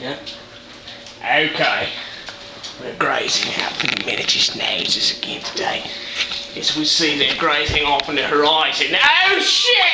Yeah. Okay. We're grazing out for the miniature schnauzers again today. Eh? As we see they're grazing off on the horizon. Oh shit!